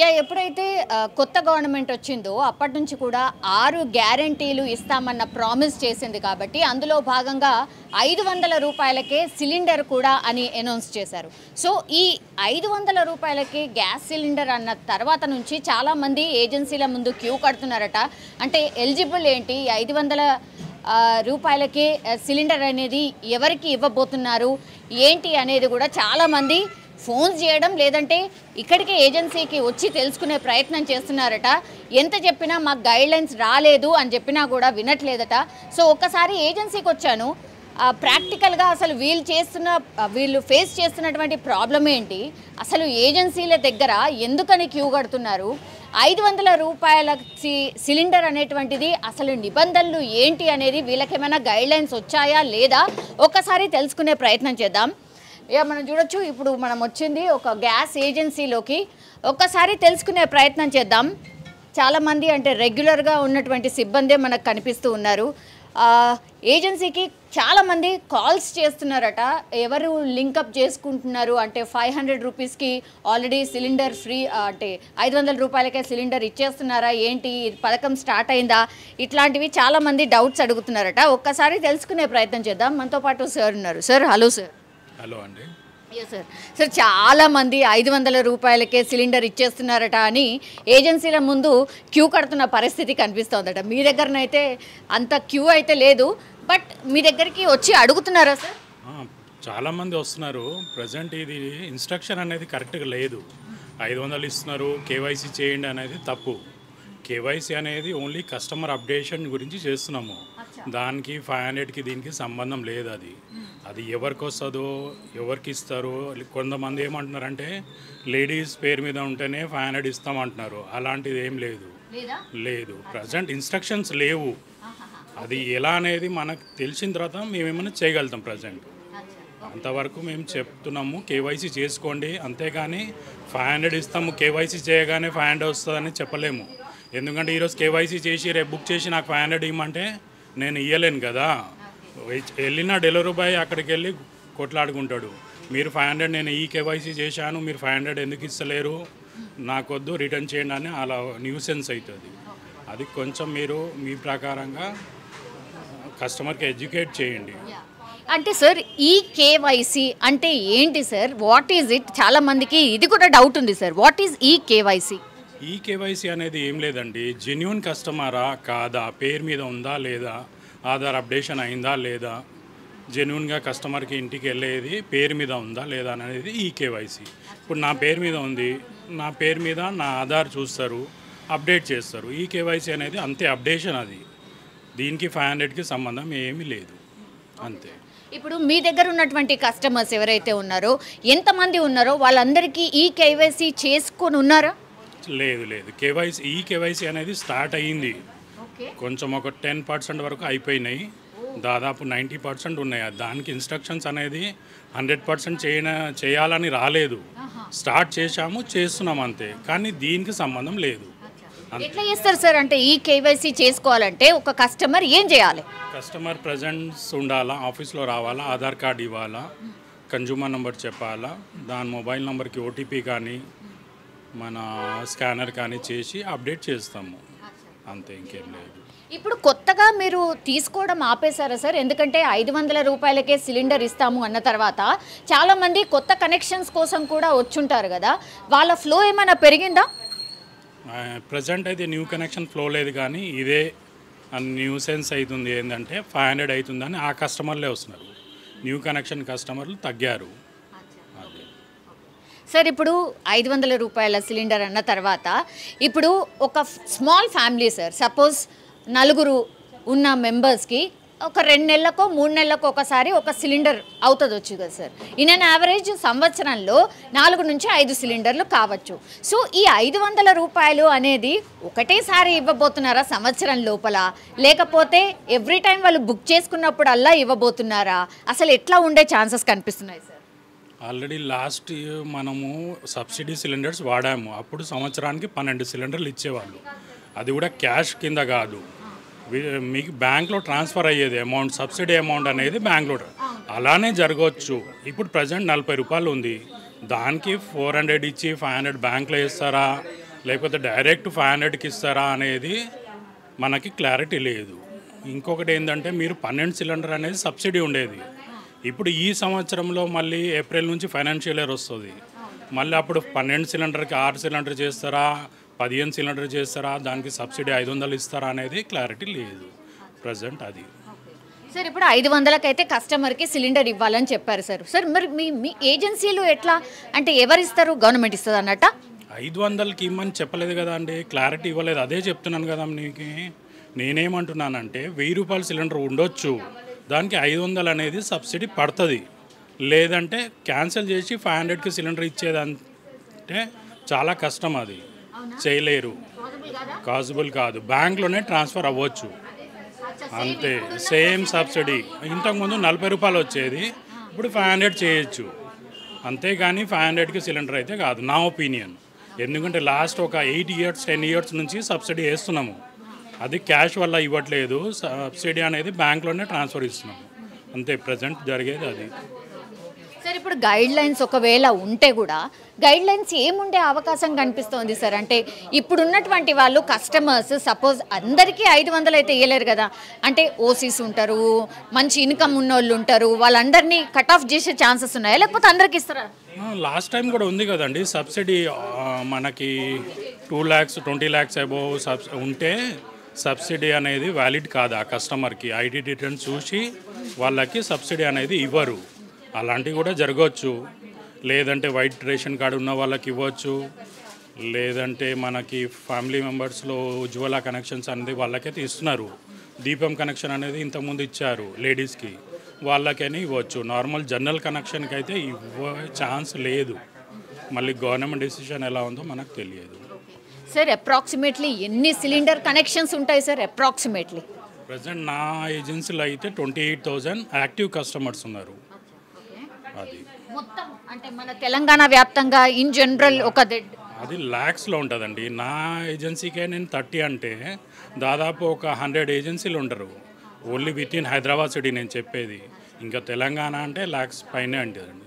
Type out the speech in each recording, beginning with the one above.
Yeah ఎప్పుడైతే కొత్త government వచ్చిందో అప్పటి నుంచి కూడా ఆరు గ్యారంటీలు ఇస్తామన్న ప్రామిస్ చేసింది కాబట్టి అందులో భాగంగా ఐదు వందల రూపాయలకే సిలిండర్ కూడా అని అనౌన్స్ చేశారు. సో ఈ ఐదు వందల రూపాయలకే గ్యాస్ సిలిండర్ అన్న తర్వాత నుంచి చాలామంది ఏజెన్సీల ముందు క్యూ కడుతున్నారట. అంటే ఎలిజిబుల్ ఏంటి? ఐదు వందల రూపాయలకే సిలిండర్ అనేది ఎవరికి ఇవ్వబోతున్నారు? ఏంటి అనేది కూడా చాలామంది ఫోన్ చేయడం లేదంటే ఇక్కడికి ఏజెన్సీకి వచ్చి తెలుసుకునే ప్రయత్నం చేస్తున్నారట. ఎంత చెప్పినా మాకు గైడ్లైన్స్ రాలేదు అని చెప్పినా కూడా వినట్లేదట. సో ఒక్కసారి ఏజెన్సీకి వచ్చాను. ప్రాక్టికల్గా అసలు వీళ్ళు చేస్తున్న వీళ్ళు ఫేస్ చేస్తున్నటువంటి ప్రాబ్లం ఏంటి? అసలు ఏజెన్సీల దగ్గర ఎందుకని క్యూ కడుతున్నారు? ఐదు వందల రూపాయల సి- సిలిండర్ అనేటువంటిది అసలు నిబంధనలు ఏంటి అనేది వీళ్ళకేమైనా గైడ్లైన్స్ వచ్చాయా లేదా? ఒక్కసారి తెలుసుకునే ప్రయత్నం చేద్దాం. ఇక మనం చూడొచ్చు. ఇప్పుడు మనం వచ్చింది ఒక గ్యాస్ ఏజెన్సీలోకి. ఒక్కసారి తెలుసుకునే ప్రయత్నం చేద్దాం. చాలామంది అంటే రెగ్యులర్గా ఉన్నటువంటి సిబ్బందే మనకు కనిపిస్తూ ఉన్నారు. ఏజెన్సీకి చాలామంది కాల్స్ చేస్తున్నారట. ఎవరు లింకప్ చేసుకుంటున్నారు? అంటే ఫైవ్ హండ్రెడ్ రూపీస్కి ఆల్రెడీ సిలిండర్ ఫ్రీ అంటే ఐదు వందల రూపాయలకే సిలిండర్ ఇచ్చేస్తున్నారా? ఏంటి? పథకం స్టార్ట్ అయిందా? ఇట్లాంటివి చాలామంది డౌట్స్ అడుగుతున్నారట. ఒక్కసారి తెలుసుకునే ప్రయత్నం చేద్దాం. మనతో పాటు సార్ ఉన్నారు. Sir hello sir. హలో అండి. సార్ సార్ చాలా మంది ఐదు వందల రూపాయలకే సిలిండర్ ఇచ్చేస్తున్నారట అని ఏజెన్సీల ముందు క్యూ కడుతున్న పరిస్థితి కనిపిస్తోందట. మీ దగ్గరనైతే అంత క్యూ అయితే లేదు. బట్ మీ దగ్గరికి వచ్చి అడుగుతున్నారా సార్ చాలామంది వస్తున్నారు. ప్రజెంట్ ఇది ఇన్స్ట్రక్షన్ అనేది కరెక్ట్గా లేదు. ఐదు వందలు ఇస్తున్నారు. కేవైసీ చేయండి అనేది తప్పు. కేవైసీ అనేది ఓన్లీ కస్టమర్ అప్డేషన్ గురించి చేస్తున్నాము. దానికి ఫైవ్ హండ్రెడ్కి దీనికి సంబంధం లేదు అది. అది ఎవరికి వస్తుందో ఎవరికి ఇస్తారో కొంతమంది ఏమంటున్నారంటే లేడీస్ పేరు మీద ఉంటేనే ఫైవ్ హండ్రెడ్ ఇస్తామంటున్నారు. అలాంటిది ఏం లేదు. లేదా? లేదు. ప్రజెంట్ ఇన్స్ట్రక్షన్స్ లేవు. అది ఎలా అనేది మనకు తెలిసిన తర్వాత మేము ఏమైనా చేయగలుగుతాం ప్రజెంట్. అంతవరకు మేము చెప్తున్నాము కేవైసీ చేసుకోండి. అంతేగాని ఫైవ్ హండ్రెడ్ ఇస్తాము కేవైసీ చేయగానే ఫైవ్ హండ్రెడ్ వస్తుందని చెప్పలేము. ఎందుకంటే ఈరోజు కేవైసీ చేసి రేపు బుక్ చేసి నాకు ఫైవ్ హండ్రెడ్ ఇవ్వమంటే నేను ఇవ్వలేను కదా. వెళ్ళిన డెలివరీ బాయ్ అక్కడికి వెళ్ళి కొట్లాడుకుంటాడు. మీరు ఫైవ్ హండ్రెడ్ నేను ఈ కేవైసీ చేశాను మీరు ఫైవ్ హండ్రెడ్ ఎందుకు ఇస్తలేరు? నాకొద్దు రిటర్న్ చేయండి అని అలా న్యూసెన్స్ అవుతుంది. అది కొంచెం మీరు మీ ప్రకారంగా కస్టమర్కి ఎడ్యుకేట్ చేయండి. అంటే సార్ ఈ కేవైసీ అంటే ఏంటి సార్? What is it? చాలా మందికి ఇది కూడా డౌట్ ఉంది సార్. వాట్ ఈజ్ ఈ కేవైసీ? ఈ కేవైసీ అనేది ఏం లేదండి. జెన్యున్ కస్టమరా కాదా? పేరు మీద ఉందా లేదా? ఆధార్ అప్డేషన్ అయిందా లేదా? జెన్యున్గా కస్టమర్కి ఇంటికి వెళ్ళేది పేరు మీద ఉందా లేదా అనేది ఈ కేవైసీ. ఇప్పుడు నా పేరు మీద ఉంది. నా పేరు మీద నా ఆధార్ చూస్తారు అప్డేట్ చేస్తారు. ఈ కేవైసీ అనేది అంతే అప్డేషన్ అది. దీనికి ఫైవ్ హండ్రెడ్కి సంబంధం ఏమీ లేదు. అంతే. ఇప్పుడు మీ దగ్గర ఉన్నటువంటి కస్టమర్స్ ఎవరైతే ఉన్నారో ఎంతమంది ఉన్నారో వాళ్ళందరికీ ఈ కేవైసీ చేసుకొని ఉన్నారా? లేదు లేదు. కేవైసీ ఈ కేవైసీ అనేది స్టార్ట్ అయ్యింది కొంచెం ఒక టెన్ పర్సెంట్ వరకు అయిపోయినాయి. దాదాపు నైంటీ పర్సెంట్ ఉన్నాయి. దానికి ఇన్స్ట్రక్షన్స్ అనేది హండ్రెడ్ పర్సెంట్ చేయన చేయాలని రాలేదు. స్టార్ట్ చేశాము చేస్తున్నాం అంతే. కానీ దీనికి సంబంధం లేదు. ఎట్లా చేస్తారు సార్? అంటే ఈ కేవైసీ చేసుకోవాలంటే ఒక కస్టమర్ ఏం చేయాలి? కస్టమర్ ప్రజెన్స్ ఉండాలా? ఆఫీస్లో రావాలా? ఆధార్ కార్డ్ ఇవ్వాలా? కన్జ్యూమర్ నెంబర్ చెప్పాలా? దాని మొబైల్ నెంబర్కి ఓటీపీ కానీ మన స్కానర్ కానీ చేసి అప్డేట్ చేస్తాము. అంతే ఇంకేం లేదు. ఇప్పుడు కొత్తగా మీరు తీసుకోవడం ఆపేశారా సార్? ఎందుకంటే ఐదు వందల రూపాయలకే సిలిండర్ ఇస్తాము అన్న తర్వాత చాలామంది కొత్త కనెక్షన్స్ కోసం కూడా వచ్చుంటారు కదా. వాళ్ళ ఫ్లో ఏమైనా పెరిగిందా? ప్రజెంట్ అయితే న్యూ కనెక్షన్ ఫ్లో లేదు కానీ ఇదే న్యూ సెన్స్ అవుతుంది ఏంటంటే ఫైవ్ హండ్రెడ్ అవుతుందని ఆ కస్టమర్లే వస్తున్నారు. న్యూ కనెక్షన్ కస్టమర్లు తగ్గారు. సార్ ఇప్పుడు ఐదు వందల రూపాయల సిలిండర్ అన్న తర్వాత ఇప్పుడు ఒక స్మాల్ ఫ్యామిలీ సార్ సపోజ్ నలుగురు ఉన్న మెంబర్స్కి ఒక రెండు నెలలకో మూడు నెలలకు ఒకసారి ఒక సిలిండర్ అవుతుంది వచ్చు కదా సార్. ఇన్ అన్ యావరేజ్ సంవత్సరంలో నాలుగు నుంచి ఐదు సిలిండర్లు కావచ్చు. సో ఈ ఐదు వందల రూపాయలు అనేది ఒకటేసారి ఇవ్వబోతున్నారా సంవత్సరం లోపల? లేకపోతే ఎవ్రీ టైం వాళ్ళు బుక్ చేసుకున్నప్పుడల్లా ఇవ్వబోతున్నారా? అసలు ఎట్లా ఉండే ఛాన్సెస్ కనిపిస్తున్నాయి సార్? ఆల్రెడీ లాస్ట్ మనము సబ్సిడీ సిలిండర్స్ వాడాము. అప్పుడు సంవత్సరానికి పన్నెండు సిలిండర్లు ఇచ్చేవాళ్ళు. అది కూడా క్యాష్ కింద కాదు. మీకు బ్యాంక్లో ట్రాన్స్ఫర్ అయ్యేది అమౌంట్ సబ్సిడీ అమౌంట్ అనేది బ్యాంక్లో అలానే జరగవచ్చు. ఇప్పుడు ప్రజెంట్ నలభై రూపాయలు ఉంది. దానికి ఫోర్ హండ్రెడ్ ఇచ్చి ఫైవ్ హండ్రెడ్ బ్యాంక్లో ఇస్తారా? లేకపోతే డైరెక్ట్ ఫైవ్ హండ్రెడ్కి ఇస్తారా అనేది మనకి క్లారిటీ లేదు. ఇంకొకటి ఏంటంటే మీరు పన్నెండు సిలిండర్ అనేది సబ్సిడీ ఉండేది. ఇప్పుడు ఈ సంవత్సరంలో మళ్ళీ ఏప్రిల్ నుంచి ఫైనాన్షియల్ ఇయర్ వస్తుంది. మళ్ళీ అప్పుడు పన్నెండు సిలిండర్కి ఆరు సిలిండర్ చేస్తారా? పదిహేను సిలిండర్ చేస్తారా? దానికి సబ్సిడీ ఐదు వందలు ఇస్తారా అనేది క్లారిటీ లేదు. ప్రజెంట్ అది. సార్ ఇప్పుడు ఐదు వందలకైతే కస్టమర్కి సిలిండర్ ఇవ్వాలని చెప్పారు సార్. సార్ మరి మీ మీ ఏజెన్సీలు ఎట్లా? అంటే ఎవరు ఇస్తారు గవర్నమెంట్ ఇస్తుంది అన్నట్ట? ఐదు వందలకి ఇమ్మని చెప్పలేదు కదా అండి. క్లారిటీ ఇవ్వలేదు. అదే చెప్తున్నాను కదా నీకు నేనేమంటున్నానంటే వెయ్యి రూపాయల సిలిండర్ ఉండొచ్చు. దానికి ఐదు వందలు అనేది సబ్సిడీ పడుతుంది. లేదంటే క్యాన్సిల్ చేసి ఫైవ్ హండ్రెడ్కి సిలిండర్ ఇచ్చేదంటే చాలా కష్టం అది. చేయలేరు. పాసిబుల్ కాదు? బ్యాంక్లోనే ట్రాన్స్ఫర్ అవ్వచ్చు. అంతే. Same subsidy. ఇంతకుముందు నలభై రూపాయలు వచ్చేది. ఇప్పుడు ఫైవ్ హండ్రెడ్ చేయొచ్చు. అంతేగాని ఫైవ్ హండ్రెడ్కి సిలిండర్ అయితే కాదు. నా ఒపీనియన్. ఎందుకంటే లాస్ట్ ఒక ఎయిట్ ఇయర్స్ టెన్ ఇయర్స్ నుంచి సబ్సిడీ వేస్తున్నాము. అది క్యాష్ వల్ల ఇవ్వట్లేదు. సబ్సిడీ అనేది బ్యాంక్లోనే ట్రాన్స్ఫర్ ఇస్తున్నాము అంతే ప్రజెంట్ జరిగేది అది. సార్ ఇప్పుడు గైడ్ లైన్స్ ఒకవేళ ఉంటే కూడా గైడ్ లైన్స్ ఏముండే అవకాశం కనిపిస్తోంది సార్? అంటే ఇప్పుడు ఉన్నటువంటి వాళ్ళు కస్టమర్స్ సపోజ్ అందరికీ ఐదు వందలు అయితే ఇవ్వలేరు కదా? అంటే ఓసీస్ ఉంటారు మంచి ఇన్కమ్ ఉన్న వాళ్ళు ఉంటారు వాళ్ళందరినీ కట్ ఆఫ్ చేసే ఛాన్సెస్ ఉన్నాయా? లేకపోతే అందరికి ఇస్తారా? లాస్ట్ టైం కూడా ఉంది కదండి. సబ్సిడీ మనకి two lakhs twenty lakhs above ఉంటే సబ్సిడీ అనేది వ్యాలిడ్ కాదు ఆ కస్టమర్కి? ఐడి రిటర్న్ చూసి వాళ్ళకి సబ్సిడీ అనేది ఇవ్వరు. అలాంటివి కూడా జరగవచ్చు లేదంటే వైట్ రేషన్ కార్డు ఉన్న వాళ్ళకి ఇవ్వచ్చు. లేదంటే మనకి ఫ్యామిలీ మెంబర్స్లో ఉజ్వల కనెక్షన్స్ అనేది వాళ్ళకైతే ఇస్తున్నారు దీపం కనెక్షన్ అనేది ఇంతకుముందు ఇచ్చారు లేడీస్కి. వాళ్ళకైనా ఇవ్వచ్చు. నార్మల్ జనరల్ కనెక్షన్కి అయితే ఇవ్వ ఛాన్స్ లేదు. మళ్ళీ గవర్నమెంట్ డెసిషన్ ఎలా ఉందో మనకు తెలియదు. సార్ అప్రాక్సిమేట్లీ ఎన్ని సిలిండర్ కనెక్షన్స్ ఉంటాయి సార్ అప్రాక్సిమేట్లీ ప్రజెంట్ నా ఏజెన్సీలో అయితే twenty eight thousand active customers ఉన్నారు అది. మొత్తం అంటే మన తెలంగాణ వ్యాప్తంగా ఇన్ జనరల్ ఒక అది ల్యాక్స్లో ఉంటుందండి. నా ఏజెన్సీకే నేను థర్టీ అంటే దాదాపు ఒక హండ్రెడ్ ఏజెన్సీలు ఉండరు. Only with in Hyderabad city నేను చెప్పేది. ఇంకా తెలంగాణ అంటే ల్యాక్స్ పైనే ఉంటుందండి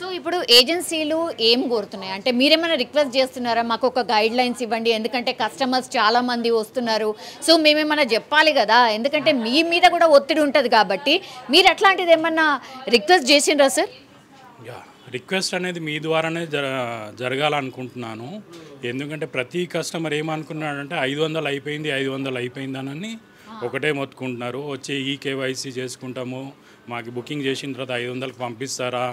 సో ఇప్పుడు ఏజెన్సీలు ఏం కోరుతున్నాయి? అంటే మీరేమైనా రిక్వెస్ట్ చేస్తున్నారా? మాకు ఒక గైడ్ లైన్స్ ఇవ్వండి. ఎందుకంటే కస్టమర్స్ చాలా మంది వస్తున్నారు. సో మేమేమైనా చెప్పాలి కదా? ఎందుకంటే మీ మీద కూడా ఒత్తిడి ఉంటుంది కాబట్టి. మీరు అట్లాంటిది ఏమన్నా రిక్వెస్ట్ చేసిండ్రా సార్ యా రిక్వెస్ట్ అనేది మీ ద్వారానే జర జరగాలనుకుంటున్నాను. ఎందుకంటే ప్రతి కస్టమర్ ఏమనుకున్నాడంటే ఐదు వందలు అయిపోయింది ఐదు వందలు అయిపోయిందనని ఒకటే మొత్తుకుంటున్నారు. వచ్చి ఈ కేవైసీ చేసుకుంటాము. మాకు బుకింగ్ చేసిన తర్వాత ఐదు వందలకు పంపిస్తారా?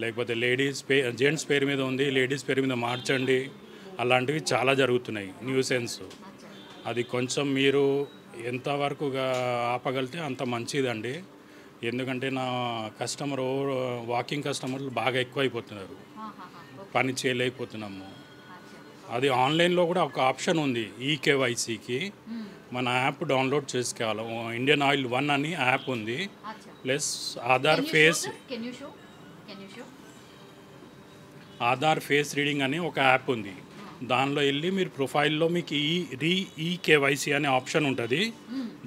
లేకపోతే లేడీస్ పే జెంట్స్ పేరు మీద ఉంది లేడీస్ పేరు మీద మార్చండి. అలాంటివి చాలా జరుగుతున్నాయి న్యూసెన్స్ అది కొంచెం మీరు ఎంతవరకు ఆపగలితే అంత మంచిదండి. ఎందుకంటే నా కస్టమర్ వాకింగ్ కస్టమర్లు బాగా ఎక్కువైపోతున్నారు. పని చేయలేకపోతున్నాము. అది ఆన్లైన్లో కూడా ఒక ఆప్షన్ ఉంది ఈ కేవైసీకి. మన యాప్ డౌన్లోడ్ చేసుకోవాలి. ఇండియన్ ఆయిల్ వన్ అని యాప్ ఉంది. Plus Aadhaar face Aadhaar face reading అని ఒక యాప్ ఉంది. దానిలో వెళ్ళి మీరు ప్రొఫైల్లో మీకు ఈ రీ ఈ కేవైసీ అనే ఆప్షన్ ఉంటుంది.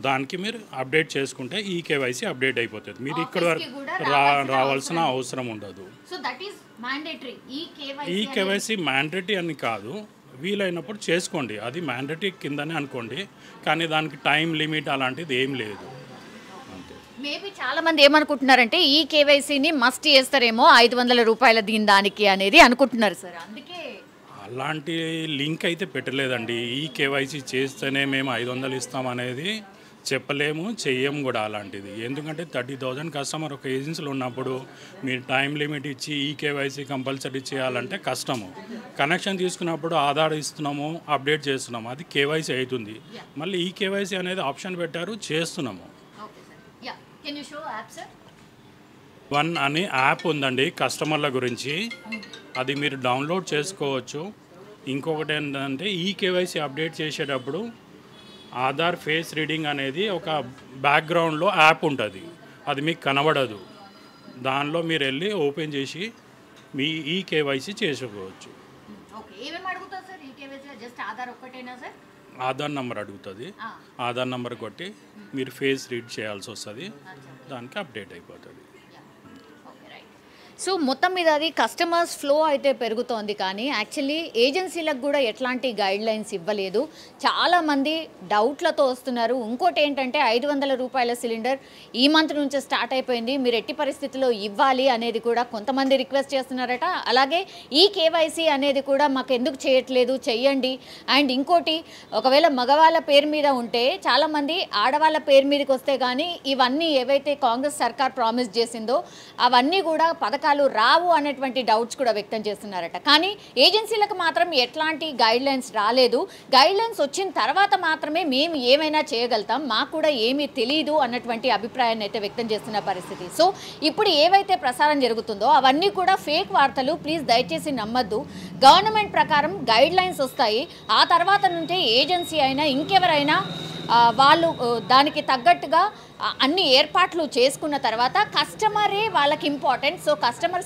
దానికి మీరు అప్డేట్ చేసుకుంటే ఈ కేవైసీ అప్డేట్ అయిపోతుంది. మీరు ఇక్కడ వరకు రా రావాల్సిన అవసరం ఉండదు. ఈ కేవైసీ మ్యాండేటరీ అని కాదు. వీలైనప్పుడు చేసుకోండి. అది మ్యాండేటరీ కిందనే అనుకోండి. కానీ దానికి టైం లిమిట్ అలాంటిది ఏం లేదు. మేబీ చాలా మంది ఏమనుకుంటున్నారంటే ఈ కేవైసీని మస్ట్ చేస్తారేమో ఐదు వందల రూపాయల దీని దానికి అనేది అనుకుంటున్నారు సార్. అందుకే అలాంటి లింక్ అయితే పెట్టలేదండి. ఈ కేవైసీ చేస్తేనే మేము ఐదు వందలు ఇస్తామనేది చెప్పలేము చెయ్యము కూడా అలాంటిది. ఎందుకంటే థర్టీ థౌజండ్ కస్టమర్ ఒక ఏజెన్సీలో ఉన్నప్పుడు మీరు టైం లిమిట్ ఇచ్చి ఈ కేవైసీ కంపల్సరీ చేయాలంటే కష్టము. కనెక్షన్ తీసుకున్నప్పుడు ఆధార్ ఇస్తున్నాము అప్డేట్ చేస్తున్నాము. అది కేవైసీ అవుతుంది. మళ్ళీ ఈ కేవైసీ అనేది ఆప్షన్ పెట్టారు చేస్తున్నాము. Can you show app sir one అని యాప్ ఉందండి కస్టమర్ల గురించి. అది మీరు డౌన్లోడ్ చేసుకోవచ్చు. ఇంకొకటి ఏంటంటే ఈ కేవైసీ అప్డేట్ చేసేటప్పుడు ఆధార్ ఫేస్ రీడింగ్ అనేది ఒక బ్యాక్గ్రౌండ్లో యాప్ ఉంటుంది. అది మీకు కనబడదు. దానిలో మీరు వెళ్ళి ఓపెన్ చేసి మీ ఈ కేవైసీ చేసుకోవచ్చు ఆధార్ నెంబర్ అడుగుతుంది. ఆధార్ నెంబర్ కొట్టి మీరు ఫేస్ రీడ్ చేయాల్సి వస్తుంది. దానికి అప్డేట్ అయిపోతుంది. సో మొత్తం మీద అది కస్టమర్స్ ఫ్లో అయితే పెరుగుతోంది కానీ యాక్చువల్లీ ఏజెన్సీలకు కూడా ఎట్లాంటి గైడ్ లైన్స్ ఇవ్వలేదు చాలామంది డౌట్లతో వస్తున్నారు. ఇంకోటి ఏంటంటే ఐదు వందల రూపాయల సిలిండర్ ఈ మంత్ నుంచి స్టార్ట్ అయిపోయింది. మీరు ఎట్టి పరిస్థితిలో ఇవ్వాలి అనేది కూడా కొంతమంది రిక్వెస్ట్ చేస్తున్నారట. అలాగే ఈ కేవైసీ అనేది కూడా మాకు ఎందుకు చేయట్లేదు? చెయ్యండి. అండ్ ఇంకోటి ఒకవేళ మగవాళ్ళ పేరు మీద ఉంటే చాలామంది ఆడవాళ్ళ పేరు మీదకి వస్తే కానీ ఇవన్నీ ఏవైతే కాంగ్రెస్ సర్కార్ ప్రామిస్ చేసిందో అవన్నీ కూడా పథకాలు రావు అనేటువంటి డౌట్స్ కూడా వ్యక్తం చేస్తున్నారట. కానీ ఏజెన్సీలకు మాత్రం ఎట్లాంటి గైడ్ లైన్స్ రాలేదు. గైడ్ లైన్స్ వచ్చిన తర్వాత మాత్రమే మేము ఏమైనా చేయగలుగుతాం మాకు కూడా ఏమీ తెలియదు అన్నటువంటి అభిప్రాయాన్ని అయితే వ్యక్తం చేస్తున్న పరిస్థితి. సో ఇప్పుడు ఏవైతే ప్రసారం జరుగుతుందో అవన్నీ కూడా ఫేక్ వార్తలు ప్లీజ్ దయచేసి నమ్మద్దు. గవర్నమెంట్ ప్రకారం గైడ్ లైన్స్ వస్తాయి. ఆ తర్వాత నుండి ఏజెన్సీ అయినా ఇంకెవరైనా వాళ్ళు దానికి తగ్గట్టుగా అన్ని ఏర్పాట్లు చేసుకున్న తర్వాత కస్టమరే వాళ్ళకి ఇంపార్టెంట్ సో కస్టమర్